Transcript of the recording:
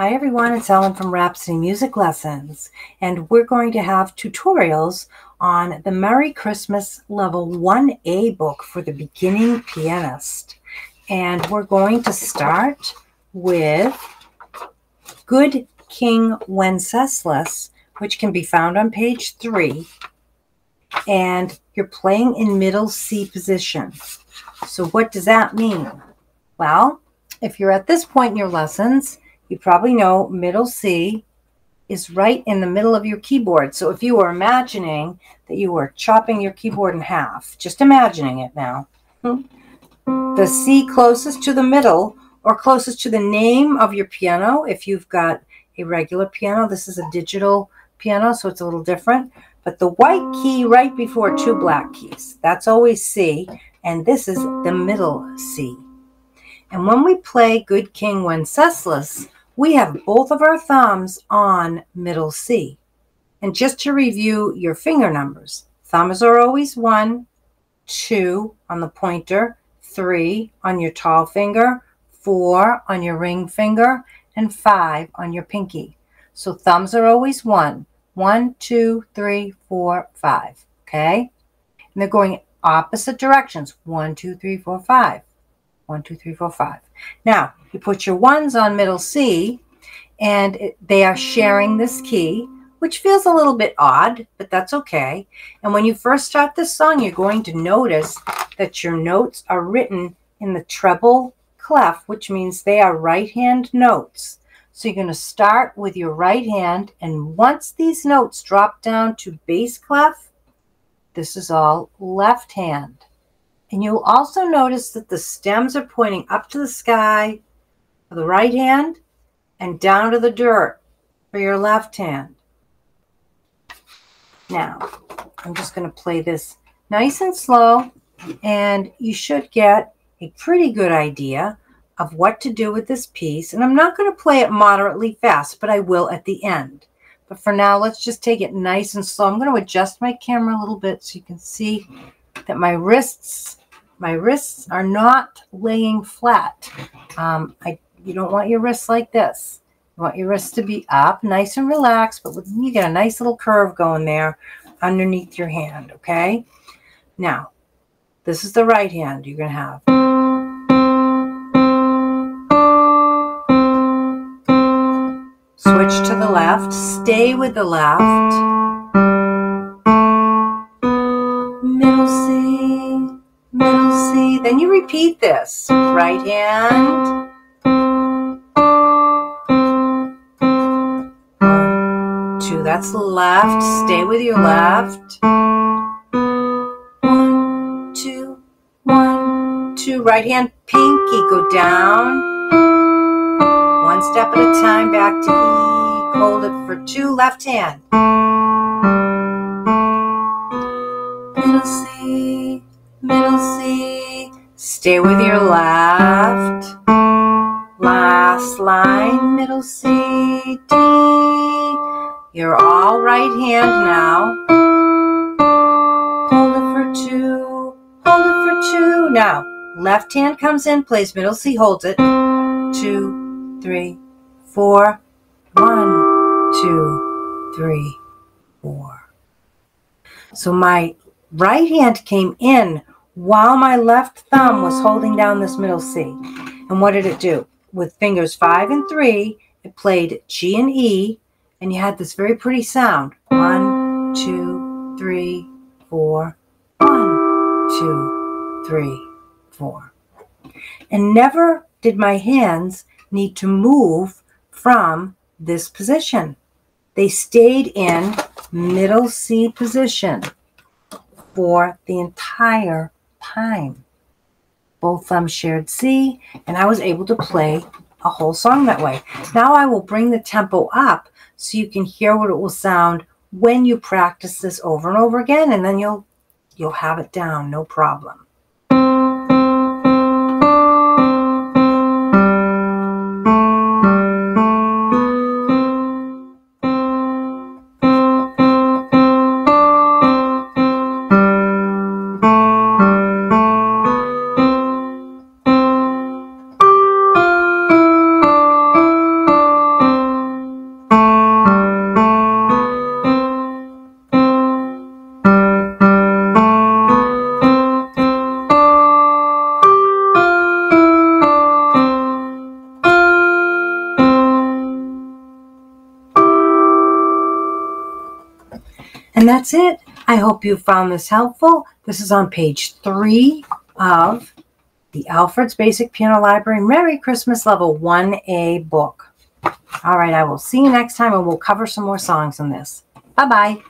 Hi everyone, it's Ellen from Rhapsody Music Lessons, and we're going to have tutorials on the Merry Christmas Level 1A book for the beginning pianist. And we're going to start with Good King Wenceslas, which can be found on page 3. And you're playing in middle C position. So what does that mean? Well, if you're at this point in your lessons, you probably know middle C is right in the middle of your keyboard. So if you were imagining that you were chopping your keyboard in half, just imagining it now, hmm, the C closest to the middle or closest to the name of your piano, if you've got a regular piano, this is a digital piano, so it's a little different. But the white key right before two black keys, that's always C, and this is the middle C. And when we play Good King Wenceslas, we have both of our thumbs on middle C. And just to review your finger numbers, thumbs are always one, two on the pointer, three on your tall finger, four on your ring finger, and five on your pinky. So thumbs are always one. One, two, three, four, five. Okay? And they're going opposite directions. One, two, three, four, five. One, two, three, four, five. Now, you put your ones on middle C, and it, they are sharing this key, which feels a little bit odd, but that's okay. And when you first start this song, you're going to notice that your notes are written in the treble clef, which means they are right hand notes. So you're going to start with your right hand, and once these notes drop down to bass clef, this is all left hand. And you'll also notice that the stems are pointing up to the sky for the right hand and down to the dirt for your left hand. Now, I'm just going to play this nice and slow, and you should get a pretty good idea of what to do with this piece. And I'm not going to play it moderately fast, but I will at the end. But for now, let's just take it nice and slow. I'm going to adjust my camera a little bit so you can see that my wrists, my wrists are not laying flat. Um, I, you don't want your wrists like this. You want your wrists to be up, nice and relaxed, but you get a nice little curve going there underneath your hand, okay? Now, this is the right hand you're going to have. Switch to the left. Stay with the left. Then you repeat this. Right hand. One, two. That's left. Stay with your left. One, two, one, two. Right hand pinky go down one step at a time back to E. Hold it for two, left hand. Stay with your left. Last line, middle C, D. You're all right hand now. Hold it for two, hold it for two. Now, left hand comes in, plays middle C, holds it. Two, three, four. One, two, three, four. So my right hand came in while my left thumb was holding down this middle C. And what did it do? With fingers five and three, it played G and E, and you had this very pretty sound. One, two, three, four. One, two, three, four. And never did my hands need to move from this position. They stayed in middle C position for the entire time. Both thumbs shared C, and I was able to play a whole song that way. Now I will bring the tempo up so you can hear what it will sound when you practice this over and over again, and then you'll you'll have it down, no problem. And that's it. I hope you found this helpful. This is on page three of the Alfred's Basic Piano Library Merry Christmas Level 1A book. All right, I will see you next time and we'll cover some more songs in this. Bye bye.